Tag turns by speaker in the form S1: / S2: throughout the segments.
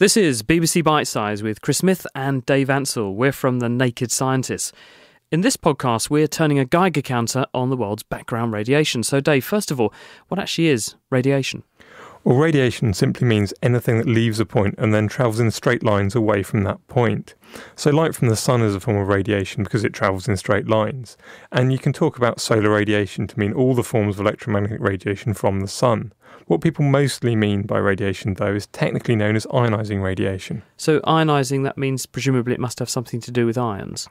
S1: This is BBC Bitesize with Chris Smith and Dave Ansell. We're from The Naked Scientists. In this podcast, we're turning a Geiger counter on the world's background radiation. So, Dave, first of all, what actually is radiation?
S2: Well, radiation simply means anything that leaves a point and then travels in straight lines away from that point. So, light from the sun is a form of radiation because it travels in straight lines. And you can talk about solar radiation to mean all the forms of electromagnetic radiation from the sun. What people mostly mean by radiation, though, is technically known as ionizing radiation.
S1: So, ionizing, that means presumably it must have something to do with ions.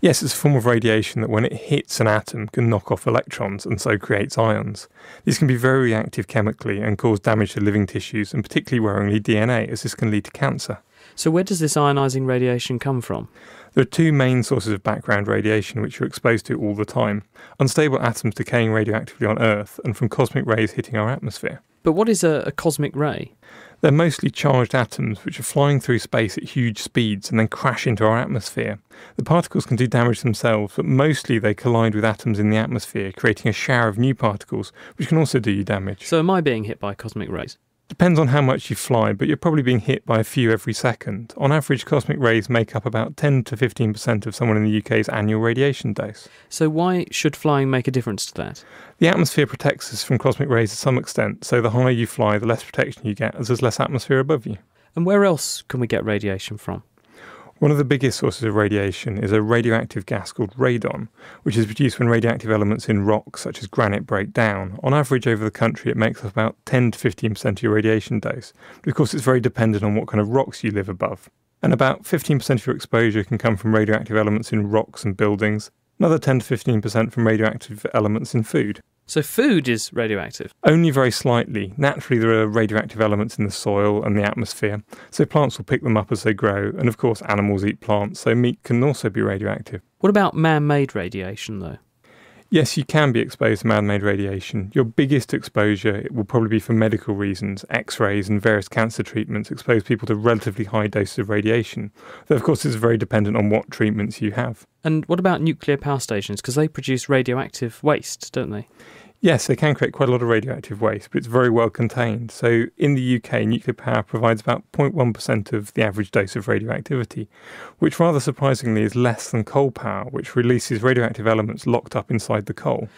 S2: Yes, it's a form of radiation that when it hits an atom can knock off electrons and so creates ions. These can be very reactive chemically and cause damage to living tissues and particularly worryingly DNA as this can lead to cancer.
S1: So, where does this ionizing radiation come from?
S2: There are two main sources of background radiation which you're exposed to all the time unstable atoms decaying radioactively on Earth, and from cosmic rays hitting our atmosphere.
S1: But what is a, a cosmic ray?
S2: They're mostly charged atoms which are flying through space at huge speeds and then crash into our atmosphere. The particles can do damage themselves, but mostly they collide with atoms in the atmosphere, creating a shower of new particles, which can also do you damage.
S1: So, am I being hit by cosmic rays?
S2: Depends on how much you fly, but you're probably being hit by a few every second. On average, cosmic rays make up about 10 to 15% of someone in the UK's annual radiation dose.
S1: So, why should flying make a difference to that?
S2: The atmosphere protects us from cosmic rays to some extent, so the higher you fly, the less protection you get as there's less atmosphere above you.
S1: And where else can we get radiation from?
S2: One of the biggest sources of radiation is a radioactive gas called radon, which is produced when radioactive elements in rocks such as granite break down. On average, over the country, it makes up about 10 to 15% of your radiation dose. But of course, it's very dependent on what kind of rocks you live above. And about 15% of your exposure can come from radioactive elements in rocks and buildings, another 10 to 15% from radioactive elements in food.
S1: So, food is radioactive?
S2: Only very slightly. Naturally, there are radioactive elements in the soil and the atmosphere, so plants will pick them up as they grow, and of course, animals eat plants, so meat can also be radioactive.
S1: What about man made radiation, though?
S2: Yes, you can be exposed to man made radiation. Your biggest exposure will probably be for medical reasons. X rays and various cancer treatments expose people to relatively high doses of radiation. Though, of course, it's very dependent on what treatments you have.
S1: And what about nuclear power stations? Because they produce radioactive waste, don't they?
S2: Yes, they can create quite a lot of radioactive waste, but it's very well contained. So in the UK, nuclear power provides about 0.1% of the average dose of radioactivity, which rather surprisingly is less than coal power, which releases radioactive elements locked up inside the coal.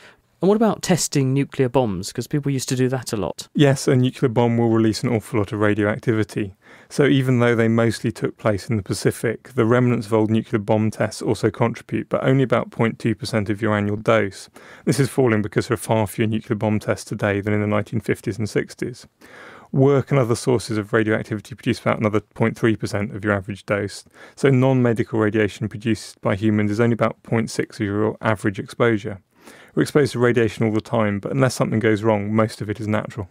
S1: And what about testing nuclear bombs? Because people used to do that a lot.
S2: Yes, a nuclear bomb will release an awful lot of radioactivity. So even though they mostly took place in the Pacific, the remnants of old nuclear bomb tests also contribute, but only about 0.2% of your annual dose. This is falling because there are far fewer nuclear bomb tests today than in the 1950s and 60s. Work and other sources of radioactivity produce about another 0.3% of your average dose. So non medical radiation produced by humans is only about 0.6 of your average exposure. We're exposed to radiation all the time, but unless something goes wrong, most of it is natural.